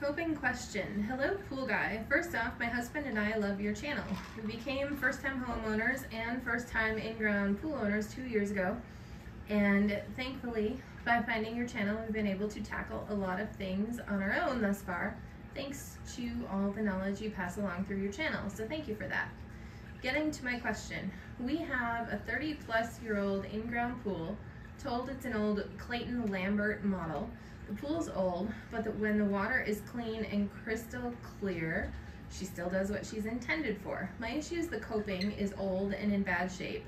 Coping question. Hello, pool guy. First off, my husband and I love your channel. We became first time homeowners and first time in ground pool owners two years ago. And thankfully, by finding your channel, we've been able to tackle a lot of things on our own thus far, thanks to all the knowledge you pass along through your channel. So thank you for that. Getting to my question. We have a 30 plus year old in ground pool, told it's an old Clayton Lambert model the pool's old, but the, when the water is clean and crystal clear, she still does what she's intended for. My issue is the coping is old and in bad shape,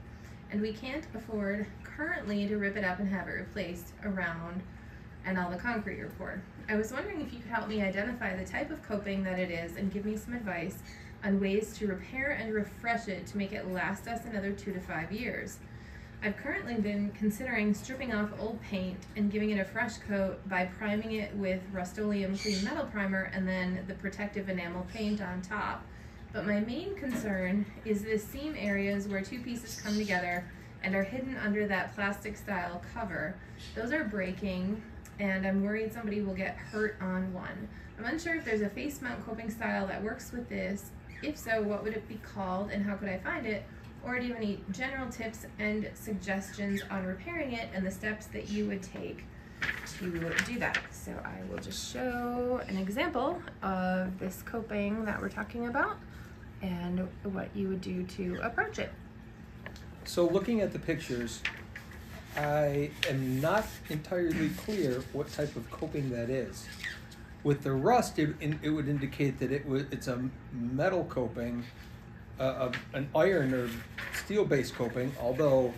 and we can't afford currently to rip it up and have it replaced around and all the concrete repoured. I was wondering if you could help me identify the type of coping that it is and give me some advice on ways to repair and refresh it to make it last us another two to five years. I've currently been considering stripping off old paint and giving it a fresh coat by priming it with Rust-Oleum Clean Metal Primer and then the protective enamel paint on top. But my main concern is the seam areas where two pieces come together and are hidden under that plastic style cover. Those are breaking and I'm worried somebody will get hurt on one. I'm unsure if there's a face mount coping style that works with this. If so, what would it be called and how could I find it? Or do you have any general tips and suggestions on repairing it and the steps that you would take to do that? So I will just show an example of this coping that we're talking about and what you would do to approach it. So looking at the pictures, I am not entirely clear what type of coping that is. With the rust, it, it would indicate that it was, it's a metal coping a, an iron or steel-based coping, although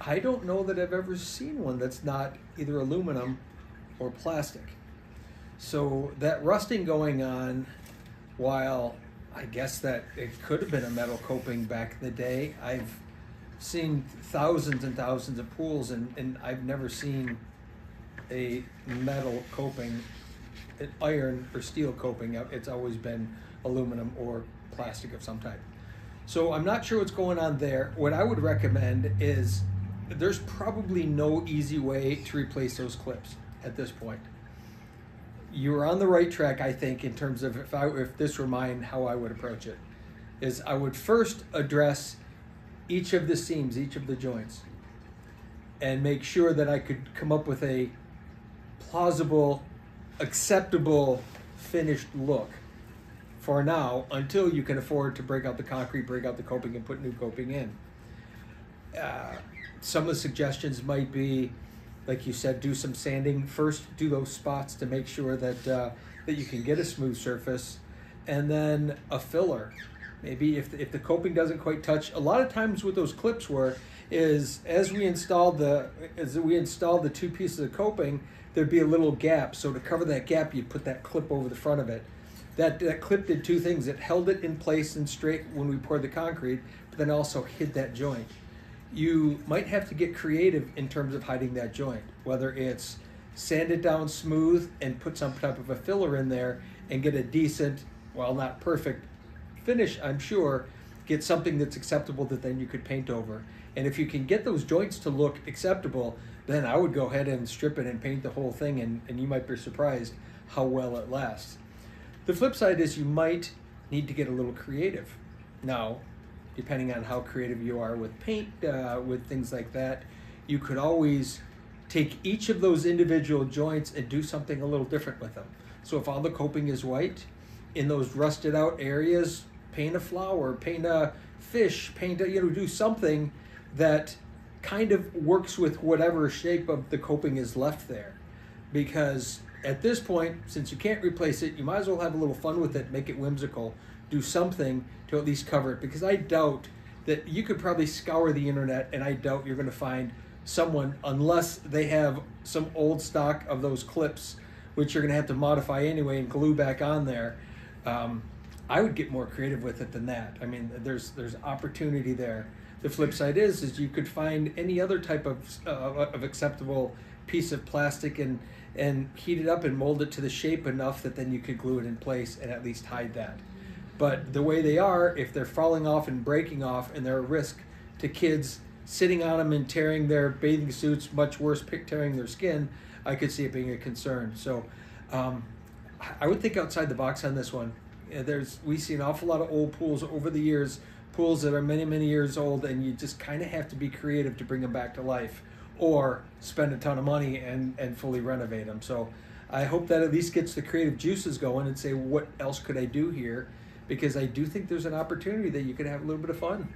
I don't know that I've ever seen one that's not either aluminum or plastic. So that rusting going on, while I guess that it could have been a metal coping back in the day, I've seen thousands and thousands of pools and, and I've never seen a metal coping, an iron or steel coping. It's always been aluminum or plastic of some type. So I'm not sure what's going on there. What I would recommend is there's probably no easy way to replace those clips at this point. You're on the right track, I think, in terms of if I if this were mine, how I would approach it. Is I would first address each of the seams, each of the joints, and make sure that I could come up with a plausible, acceptable, finished look for now until you can afford to break out the concrete, break out the coping, and put new coping in. Uh, some of the suggestions might be, like you said, do some sanding first. Do those spots to make sure that uh, that you can get a smooth surface, and then a filler. Maybe if the, if the coping doesn't quite touch, a lot of times what those clips were is as we installed the as we installed the two pieces of coping, there'd be a little gap. So to cover that gap, you'd put that clip over the front of it that, that clip did two things. It held it in place and straight when we poured the concrete, but then also hid that joint. You might have to get creative in terms of hiding that joint, whether it's sand it down smooth and put some type of a filler in there and get a decent, well, not perfect finish, I'm sure, get something that's acceptable that then you could paint over. And if you can get those joints to look acceptable, then I would go ahead and strip it and paint the whole thing, and, and you might be surprised how well it lasts. The flip side is you might need to get a little creative. Now, depending on how creative you are with paint, uh, with things like that, you could always take each of those individual joints and do something a little different with them. So if all the coping is white, in those rusted out areas, paint a flower, paint a fish, paint a, you know, do something that kind of works with whatever shape of the coping is left there. Because at this point, since you can't replace it, you might as well have a little fun with it, make it whimsical, do something to at least cover it. Because I doubt that you could probably scour the internet, and I doubt you're going to find someone unless they have some old stock of those clips, which you're going to have to modify anyway and glue back on there. Um, I would get more creative with it than that. I mean, there's there's opportunity there. The flip side is is you could find any other type of uh, of acceptable piece of plastic and and heat it up and mold it to the shape enough that then you could glue it in place and at least hide that. But the way they are, if they're falling off and breaking off and they're a risk to kids sitting on them and tearing their bathing suits, much worse, pick tearing their skin, I could see it being a concern. So um, I would think outside the box on this one. There's we see an awful lot of old pools over the years, pools that are many many years old, and you just kind of have to be creative to bring them back to life, or spend a ton of money and and fully renovate them. So, I hope that at least gets the creative juices going and say what else could I do here, because I do think there's an opportunity that you could have a little bit of fun.